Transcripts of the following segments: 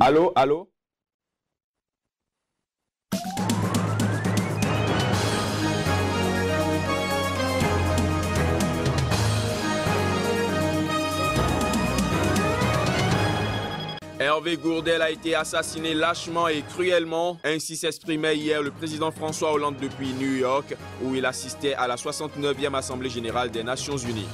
Allô, allô? Hervé Gourdel a été assassiné lâchement et cruellement. Ainsi s'exprimait hier le président François Hollande depuis New York, où il assistait à la 69e Assemblée générale des Nations unies.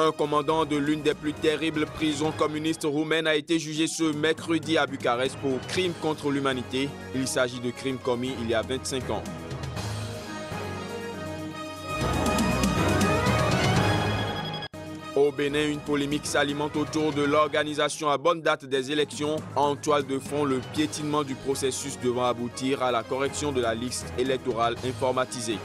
Un commandant de l'une des plus terribles prisons communistes roumaines a été jugé ce mercredi à Bucarest pour crime contre l'humanité. Il s'agit de crimes commis il y a 25 ans. Au Bénin, une polémique s'alimente autour de l'organisation à bonne date des élections. En toile de fond, le piétinement du processus devant aboutir à la correction de la liste électorale informatisée.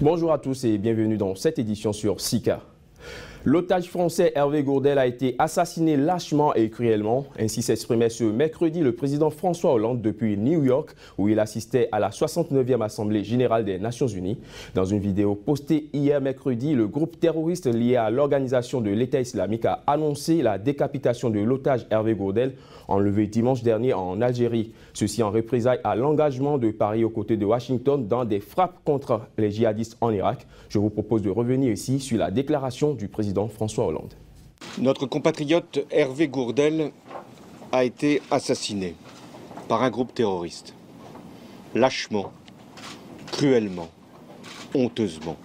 Bonjour à tous et bienvenue dans cette édition sur SICA. L'otage français Hervé Gourdel a été assassiné lâchement et cruellement. Ainsi s'exprimait ce mercredi le président François Hollande depuis New York, où il assistait à la 69e Assemblée générale des Nations unies. Dans une vidéo postée hier mercredi, le groupe terroriste lié à l'organisation de l'État islamique a annoncé la décapitation de l'otage Hervé Gourdel enlevé dimanche dernier en Algérie. Ceci en représailles à l'engagement de Paris aux côtés de Washington dans des frappes contre les djihadistes en Irak. Je vous propose de revenir ici sur la déclaration du président François Hollande. Notre compatriote Hervé Gourdel a été assassiné par un groupe terroriste. Lâchement, cruellement, honteusement.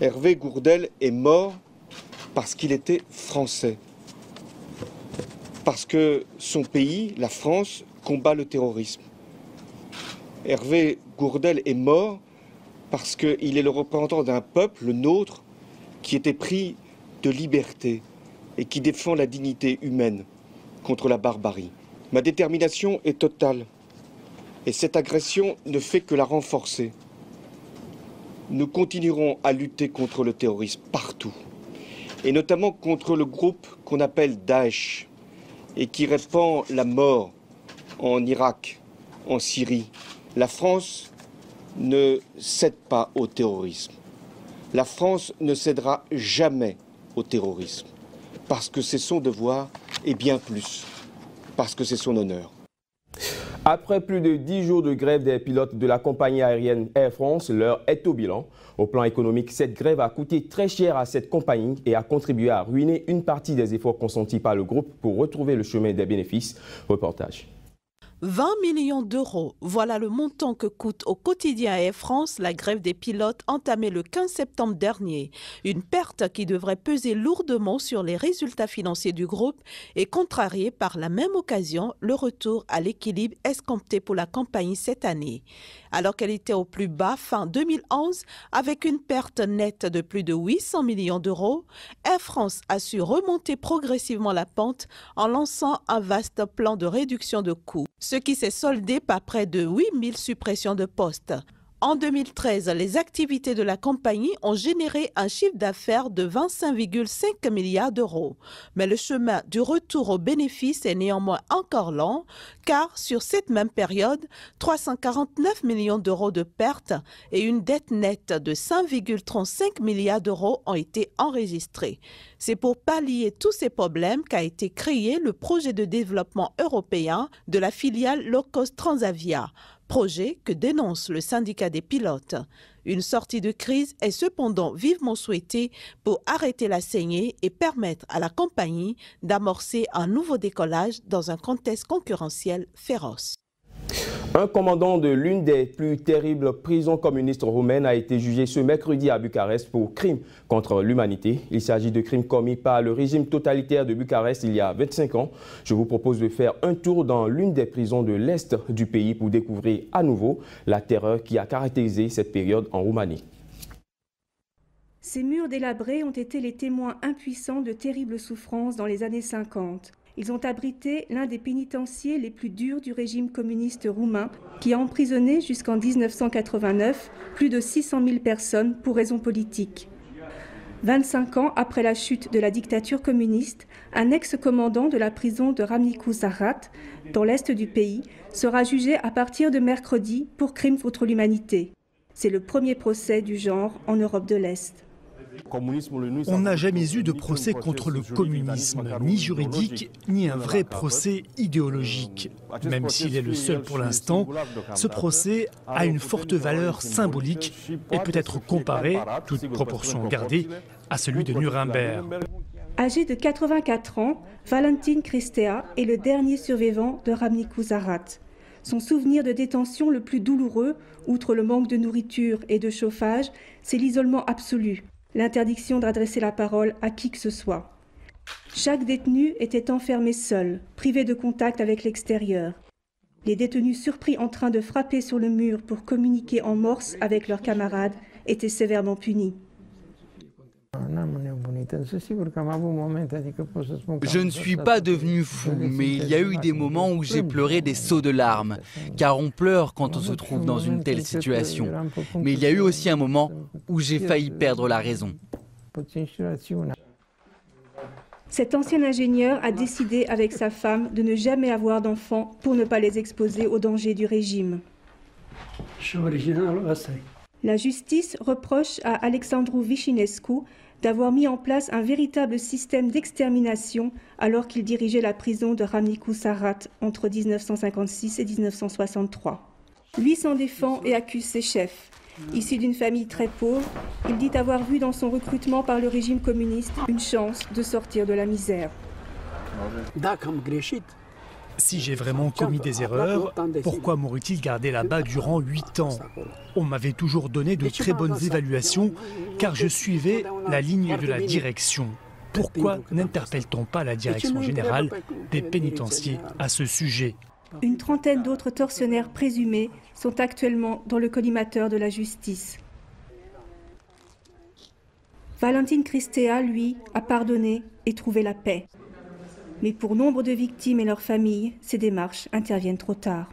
Hervé Gourdel est mort parce qu'il était français parce que son pays, la France, combat le terrorisme. Hervé Gourdel est mort parce qu'il est le représentant d'un peuple, le nôtre, qui était pris de liberté et qui défend la dignité humaine contre la barbarie. Ma détermination est totale et cette agression ne fait que la renforcer. Nous continuerons à lutter contre le terrorisme partout et notamment contre le groupe qu'on appelle Daesh et qui répand la mort en Irak, en Syrie. La France ne cède pas au terrorisme. La France ne cédera jamais terrorisme, parce que c'est son devoir et bien plus, parce que c'est son honneur. Après plus de 10 jours de grève des pilotes de la compagnie aérienne Air France, l'heure est au bilan. Au plan économique, cette grève a coûté très cher à cette compagnie et a contribué à ruiner une partie des efforts consentis par le groupe pour retrouver le chemin des bénéfices. Reportage. 20 millions d'euros, voilà le montant que coûte au quotidien Air France la grève des pilotes entamée le 15 septembre dernier. Une perte qui devrait peser lourdement sur les résultats financiers du groupe et contrarier par la même occasion le retour à l'équilibre escompté pour la compagnie cette année. Alors qu'elle était au plus bas fin 2011 avec une perte nette de plus de 800 millions d'euros, Air France a su remonter progressivement la pente en lançant un vaste plan de réduction de coûts, ce qui s'est soldé par près de 8000 suppressions de postes. En 2013, les activités de la compagnie ont généré un chiffre d'affaires de 25,5 milliards d'euros. Mais le chemin du retour aux bénéfices est néanmoins encore lent, car sur cette même période, 349 millions d'euros de pertes et une dette nette de 5,35 milliards d'euros ont été enregistrés. C'est pour pallier tous ces problèmes qu'a été créé le projet de développement européen de la filiale Low Cost Transavia projet que dénonce le syndicat des pilotes. Une sortie de crise est cependant vivement souhaitée pour arrêter la saignée et permettre à la compagnie d'amorcer un nouveau décollage dans un contexte concurrentiel féroce. Un commandant de l'une des plus terribles prisons communistes roumaines a été jugé ce mercredi à Bucarest pour crime contre l'humanité. Il s'agit de crimes commis par le régime totalitaire de Bucarest il y a 25 ans. Je vous propose de faire un tour dans l'une des prisons de l'Est du pays pour découvrir à nouveau la terreur qui a caractérisé cette période en Roumanie. Ces murs délabrés ont été les témoins impuissants de terribles souffrances dans les années 50. Ils ont abrité l'un des pénitenciers les plus durs du régime communiste roumain, qui a emprisonné jusqu'en 1989 plus de 600 000 personnes pour raisons politiques. 25 ans après la chute de la dictature communiste, un ex-commandant de la prison de Ramniku Zarat, dans l'est du pays, sera jugé à partir de mercredi pour crime contre l'humanité. C'est le premier procès du genre en Europe de l'Est. On n'a jamais eu de procès contre le communisme, ni juridique, ni un vrai procès idéologique. Même s'il est le seul pour l'instant, ce procès a une forte valeur symbolique et peut être comparé, toute proportion gardée, à celui de Nuremberg. Âgé de 84 ans, Valentin Christea est le dernier survivant de Ramni Zarat. Son souvenir de détention le plus douloureux, outre le manque de nourriture et de chauffage, c'est l'isolement absolu l'interdiction d'adresser la parole à qui que ce soit. Chaque détenu était enfermé seul, privé de contact avec l'extérieur. Les détenus surpris en train de frapper sur le mur pour communiquer en morse avec leurs camarades étaient sévèrement punis. Je ne suis pas devenu fou, mais il y a eu des moments où j'ai pleuré des sauts de larmes, car on pleure quand on se trouve dans une telle situation. Mais il y a eu aussi un moment où j'ai failli perdre la raison. Cet ancien ingénieur a décidé avec sa femme de ne jamais avoir d'enfants pour ne pas les exposer aux dangers du régime. La justice reproche à Alexandru Vichinescu d'avoir mis en place un véritable système d'extermination alors qu'il dirigeait la prison de Ramniku Sarat entre 1956 et 1963. Lui s'en défend et accuse ses chefs. Issu d'une famille très pauvre, il dit avoir vu dans son recrutement par le régime communiste une chance de sortir de la misère. Si j'ai vraiment commis des erreurs, pourquoi m'aurait-il gardé là-bas durant huit ans On m'avait toujours donné de très bonnes évaluations car je suivais la ligne de la direction. Pourquoi n'interpelle-t-on pas la direction générale des pénitenciers à ce sujet? Une trentaine d'autres tortionnaires présumés sont actuellement dans le collimateur de la justice. Valentine Christea, lui, a pardonné et trouvé la paix. Mais pour nombre de victimes et leurs familles, ces démarches interviennent trop tard.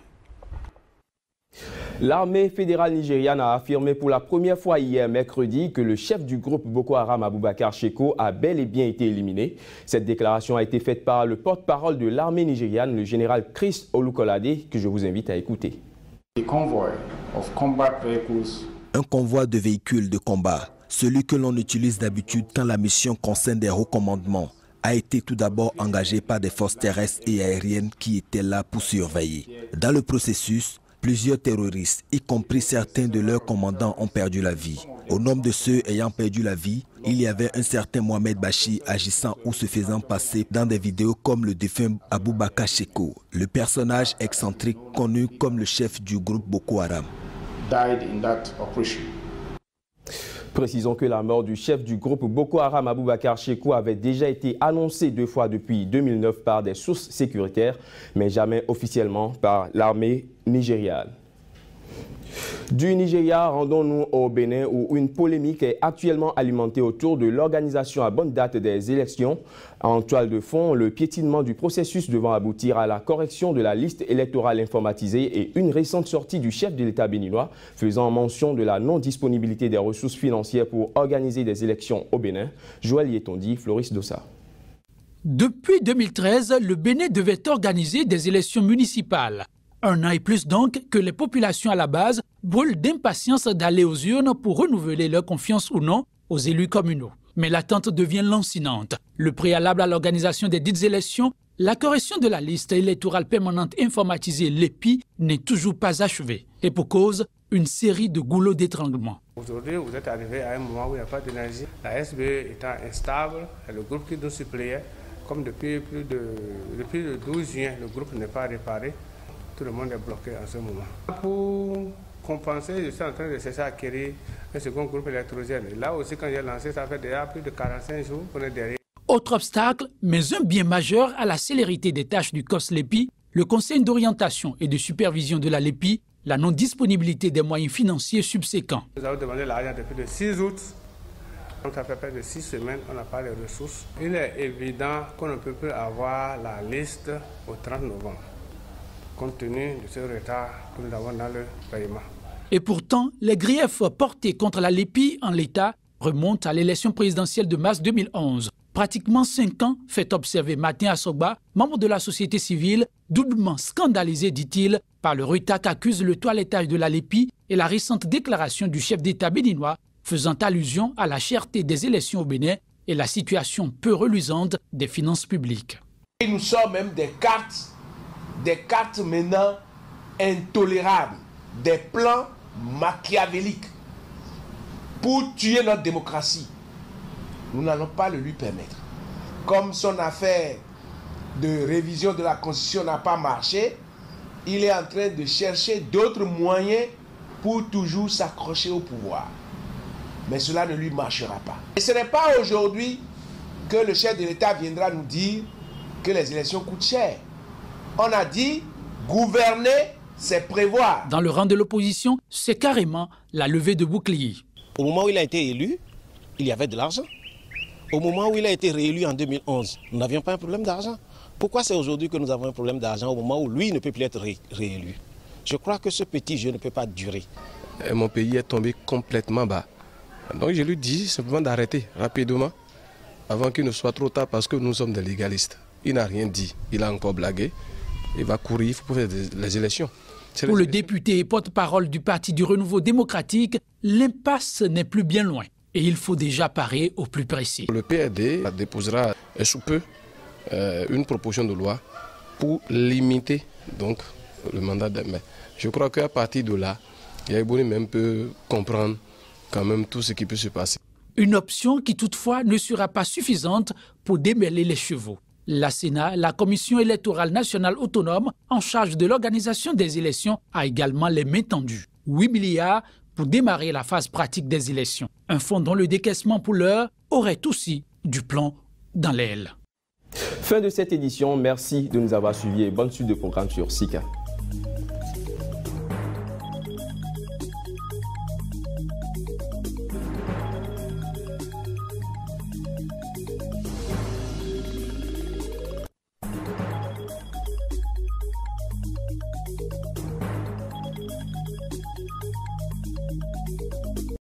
L'armée fédérale nigériane a affirmé pour la première fois hier mercredi que le chef du groupe Boko Haram Aboubakar Sheko a bel et bien été éliminé. Cette déclaration a été faite par le porte-parole de l'armée nigériane, le général Chris Olukolade, que je vous invite à écouter. Un convoi de véhicules de combat, celui que l'on utilise d'habitude quand la mission concerne des recommandements, a été tout d'abord engagé par des forces terrestres et aériennes qui étaient là pour surveiller. Dans le processus, plusieurs terroristes, y compris certains de leurs commandants, ont perdu la vie. Au nombre de ceux ayant perdu la vie, il y avait un certain Mohamed Bachi agissant ou se faisant passer dans des vidéos comme le défunt Abou Bakar Sheko, le personnage excentrique connu comme le chef du groupe Boko Haram. Précisons que la mort du chef du groupe Boko Haram Aboubakar Shekou avait déjà été annoncée deux fois depuis 2009 par des sources sécuritaires, mais jamais officiellement par l'armée nigériane. Du Nigeria, rendons-nous au Bénin où une polémique est actuellement alimentée autour de l'organisation à bonne date des élections. En toile de fond, le piétinement du processus devant aboutir à la correction de la liste électorale informatisée et une récente sortie du chef de l'État béninois faisant mention de la non-disponibilité des ressources financières pour organiser des élections au Bénin. Joël Yetondi, Floris Dossa. Depuis 2013, le Bénin devait organiser des élections municipales. Un an et plus donc que les populations à la base brûlent d'impatience d'aller aux urnes pour renouveler leur confiance ou non aux élus communaux. Mais l'attente devient lancinante. Le préalable à l'organisation des dites élections, la correction de la liste électorale permanente informatisée l'EPI n'est toujours pas achevée. Et pour cause, une série de goulots d'étranglement. Aujourd'hui, vous êtes arrivé à un moment où il n'y a pas d'énergie. La SBE étant instable, le groupe qui nous suppléait, comme depuis plus de depuis le 12 juin, le groupe n'est pas réparé tout le monde est bloqué en ce moment. Pour compenser, je suis en train de chercher à acquérir un second groupe électrogène. là aussi, quand j'ai lancé, ça fait déjà plus de 45 jours qu'on est derrière. Autre obstacle, mais un bien majeur à la célérité des tâches du COS-LEPI, le Conseil d'orientation et de supervision de la LEPI, la non-disponibilité des moyens financiers subséquents. Nous avons demandé l'argent depuis le 6 août. Donc ça fait près de 6 semaines, on n'a pas les ressources. Il est évident qu'on ne peut plus avoir la liste au 30 novembre compte tenu de ce retard que nous avons dans le paiement. Et pourtant, les griefs portés contre la LEPI en l'État remontent à l'élection présidentielle de mars 2011. Pratiquement cinq ans, fait observer Martin Assoba, membre de la société civile, doublement scandalisé, dit-il, par le retard qu'accuse le toilettage de la LEPI et la récente déclaration du chef d'État béninois faisant allusion à la cherté des élections au Bénin et la situation peu reluisante des finances publiques. Nous sort même des cartes, des cartes maintenant intolérables, des plans machiavéliques pour tuer notre démocratie. Nous n'allons pas le lui permettre. Comme son affaire de révision de la Constitution n'a pas marché, il est en train de chercher d'autres moyens pour toujours s'accrocher au pouvoir. Mais cela ne lui marchera pas. Et ce n'est pas aujourd'hui que le chef de l'État viendra nous dire que les élections coûtent cher. On a dit gouverner, c'est prévoir. Dans le rang de l'opposition, c'est carrément la levée de boucliers. Au moment où il a été élu, il y avait de l'argent. Au moment où il a été réélu en 2011, nous n'avions pas un problème d'argent. Pourquoi c'est aujourd'hui que nous avons un problème d'argent au moment où lui ne peut plus être réélu? Je crois que ce petit jeu ne peut pas durer. mon pays est tombé complètement bas. Donc je lui dis simplement d'arrêter rapidement avant qu'il ne soit trop tard parce que nous sommes des légalistes. Il n'a rien dit, il a encore blagué. Il va courir pour faire les élections. Pour le député et porte-parole du Parti du Renouveau démocratique, l'impasse n'est plus bien loin et il faut déjà parer au plus précis. Le PRD déposera sous peu euh, une proposition de loi pour limiter donc le mandat maire. Je crois qu'à partir de là, Yaïbouni même peut comprendre quand même tout ce qui peut se passer. Une option qui toutefois ne sera pas suffisante pour démêler les chevaux. La Sénat, la Commission électorale nationale autonome en charge de l'organisation des élections, a également les mains tendues. 8 milliards pour démarrer la phase pratique des élections. Un fonds dont le décaissement pour l'heure aurait aussi du plan dans l'aile. Fin de cette édition. Merci de nous avoir suivis et bonne suite de programme sur SICA.